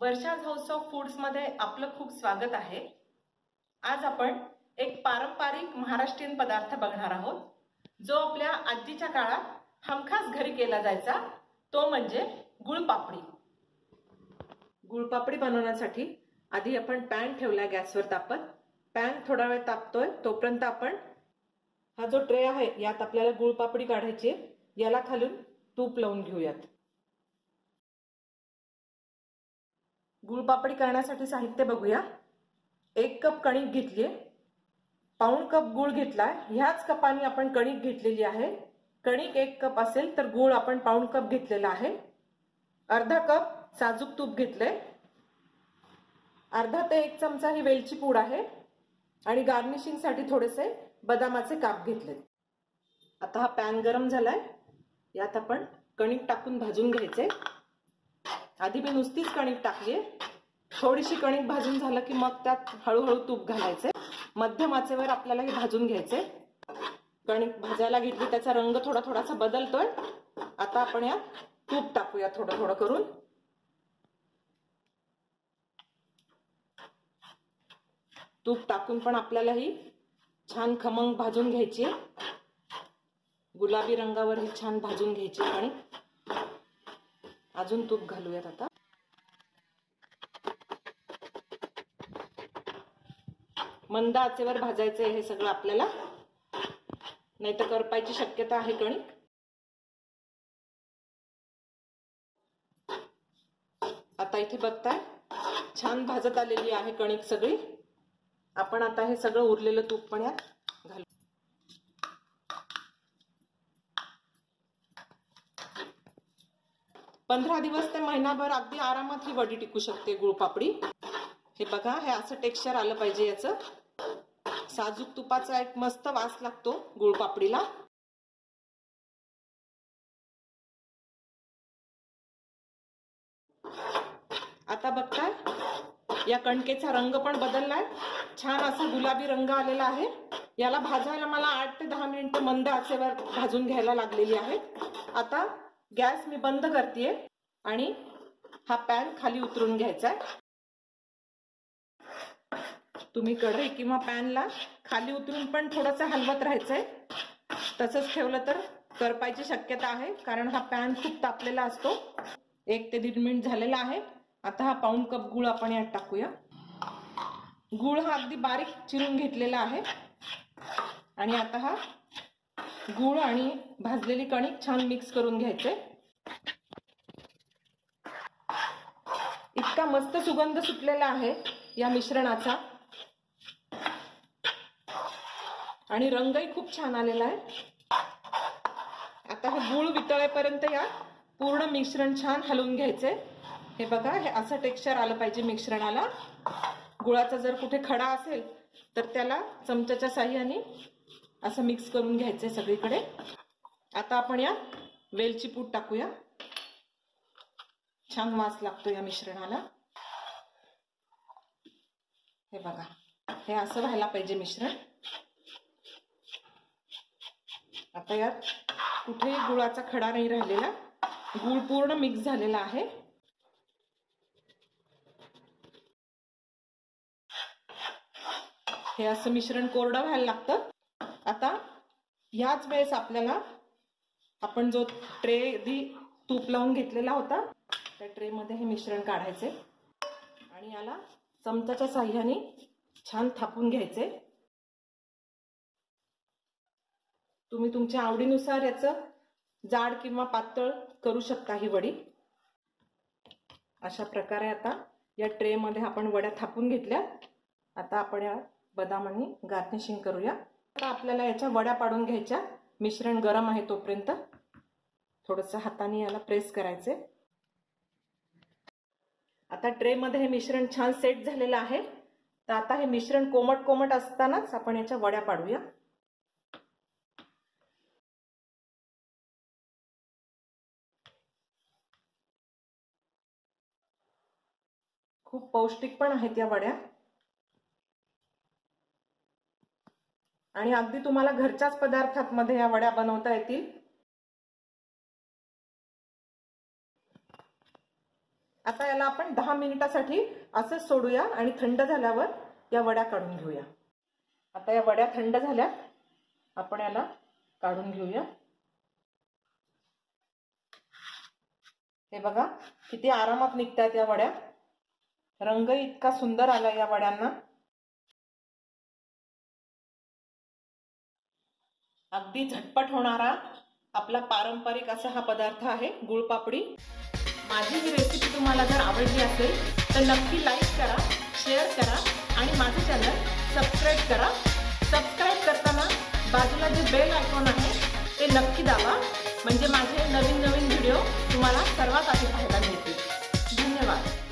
Varsha's house of फूड्समध्ये आपलं खूप स्वागत आहे. आज आपण एक पारंपरिक महाराष्ट्रीयन पदार्थ बघणार आहोत. जो आपल्या आजीच्या काळात हमखास घरी केला जायचा तो म्हणजे गुळपापडी. गुळपापडी बनवण्यासाठी आधी आपण पॅन ठेवला गॅसवर तापत. पॅन थोडा वेळ तापतोय तोपर्यंत आपण हा जो ट्रे आहे यात आपल्याला गुळपापडी काढायची आहे. याला खालून तूप लावून घेऊयात. गुळपापडी करण्यासाठी साहित्य बघूया. एक कप कणिक घेतली आहे पाऊण कप गुळ घेतलाय. ह्याच कपाने आपण कणिक घेतलेली आहे. कणिक एक कप असेल तर गुळ आपण पाऊण कप घेतलेला आहे. अर्धा कप साजूक तूप घेतलंय. अर्धा ते एक चमचा ही वेलची पूड आहे. आणि गार्निशिंगसाठी थोडेसे बदामाचे काप घेतले आता हा पॅन गरम झालाय. यात आपण कणिक टाकून भाजून घ्यायचे. आधी मी नुसतीच कणिक टाकली. थोडीशी कणिक भाजून झालं की मग त्यात हळूहळू तूप घालायचे. मध्यम आचेवर आपल्याला हे भाजून घ्यायचे. कणिक भाजायला घेतली त्याचा रंग थोडा थोडासा बदलतोय. आता आपण यात तूप टाकूया थोडं थोडं करून. तूप टाकून पण आपल्याला ही छान खमंग भाजून घ्यायची गुलाबी रंगावर ही छान भाजून घ्यायची आणि अजून तूप घालूयात आता. मंद आचेवर भाजायचं हे सगळं आपल्याला. नाही तर करपायची शक्यता आहे कणिक आता इथे बघताय छान भाजत आलेली आहे कणिक सगळी. आपण आता हे सगळं उरलेलं तूप पण यात. पंधरा दिवस ते महिनाभर अगदी आरामात ही वडी टिकू शकते गुळपापडी हे बघा हे असं टेक्स्चर आलं पाहिजे याचं. साजूक तुपाचा एक मस्त वास लागतो गुळपापडीला आता बघताय या कणकेचा रंग पण बदललाय. छान असा गुलाबी रंग आलेला आहे. याला भाजायला मला आठ ते दहा मिनिटं मंद आचेवर भाजून घ्यायला लागलेली आहे आता गॅस मी बंद करते आणि हा पॅन खाली उतरून घ्यायचा तुम्ही कढई किंवा पॅनला खाली उतरून पण थोडंसं हलवत राहायचंय. तसंच ठेवलं तर करपायची शक्यता आहे कारण हा पॅन खूप तापलेला असतो. एक ते दीड मिनिट झालेला आहे. आता हा पाऊण कप गुळ आपण यात टाकूया. गुळ हा अगदी बारीक चिरून घेतलेला आहे. आणि आता हा गुळ आणि भाजलेली कणिक छान मिक्स करून घ्यायचे. इतका मस्त सुगंध सुटलेला आहे या मिश्रणाचा. आणि रंगही खूप छान आलेला आहे. आता हे गुळ वितळेपर्यंत या पूर्ण मिश्रण छान हलवून घ्यायचे. हे बघा हे असं टेक्स्चर आलं पाहिजे मिश्रणाला. गुळाचा जर कुठे खडा असेल तर त्याला चमच्याच्या साह्याने असं मिक्स करून घ्यायचंय सगळीकडे. आता आपण या वेलची पूड टाकूया. छान वास लागतो या मिश्रणाला. हे बघा हे असं व्हायला पाहिजे मिश्रण. आता यात कुठेही गुळाचा खडा नाही राहिलेला. गुळ पूर्ण मिक्स झालेला आहे. हे असं मिश्रण कोरडं व्हायला लागतं. आता ह्याच वेळेस आपल्याला आपण जो ट्रे आधी तूप लावून घेतलेला होता त्या ट्रेमध्ये हे मिश्रण काढायचे. आणि याला चमचाच्या साह्याने छान थापून घ्यायचे. तुम्ही तुमच्या आवडीनुसार याचं जाड किंवा पातळ करू शकता ही वडी. अशा प्रकारे आता या ट्रेमध्ये आपण वड्या थापून घेतल्या. आता आपण या बदामांनी गार्निशिंग करूया. तर आपल्याला याच्या वड्या पाडून घ्यायच्या. मिश्रण गरम आहे तोपर्यंत. थोडंसं हाताने याला प्रेस करायचे आता ट्रेमध्ये हे मिश्रण छान सेट झालेलं आहे. तर आता हे मिश्रण कोमट कोमट असतानाच आपण याच्या वड्या पाडूया. खूप पौष्टिक पण आहेत या वड्या. आणि अगदी तुम्हाला घरच्याच पदार्थात मध्ये या वड्या बनवता येतील. आता याला आपण दहा मिनिटासाठी असंच सोडूया आणि थंड झाल्यावर या वड्या काढून घेऊया. आता या वड्या थंड झाल्या आपण याला काढून घेऊया. हे बघा किती आरामात निघतात या वड्या. रंग इतका सुंदर आला या वड्यांना. अगदी झटपट होणारा आपला पारंपरिक असा हा पदार्थ आहे गुळपापडी. माझी ही रेसिपी तुम्हाला जर आवडली असेल तर नक्की लाईक करा शेअर करा आणि माझं चॅनल सबस्क्राईब करा. सबस्क्राईब करताना बाजूला जे बेल आयकॉन आहे ते नक्की दाबा. म्हणजे माझे नवीन नवीन व्हिडिओ तुम्हाला सर्वात आधी पाहायला मिळतील. धन्यवाद.